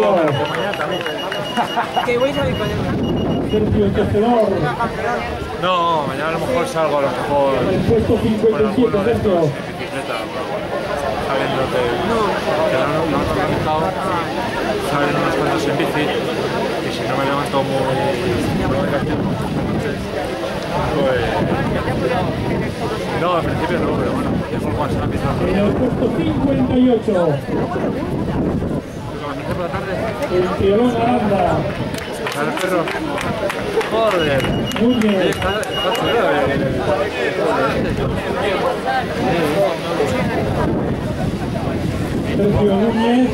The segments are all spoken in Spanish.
Sergio. mañana también. Sergio. No, mañana a lo mejor salgo a lo mejor el puesto con 57, alguno de estos Sergio. en bicicleta. Sabiendo que, que no, no cuantas en bici y si no me levanto muy, muy negativo, pues... No, al principio no, pero bueno, ya fue cuando se ha empezado. En el puesto 58, el Triolón Aranda. ¿sale el perro? Joder. Núñez. Está, está el- Sergio Núñez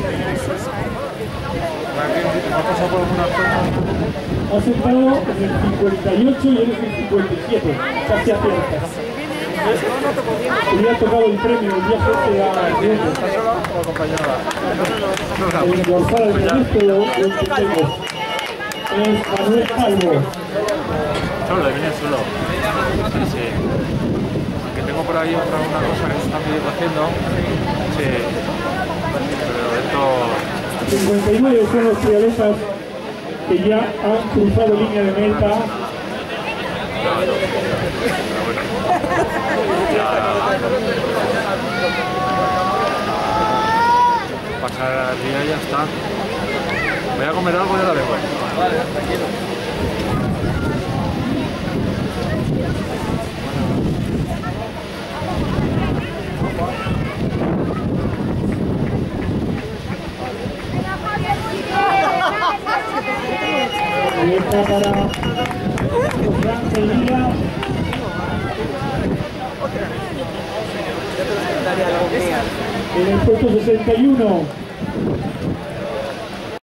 ¿Ha sentado en el 58 y eres el 57. Casi aciertas. Hubiera tocado el premio el viaje este a Diego. ¿Está solo o acompañada? El dorsal al ministro lo lo entendemos. Es Manuel Calvo. Solo, venía solo. Sí, sí. Aunque tengo por ahí otra una cosa que se está haciendo. Sí. Pero esto. 59 son los triatletas que ya han cruzado línea de meta. Pasar al día y ya está. Voy a comer algo y ahora vengo. Vale, tranquilo. Para. En el puesto 61,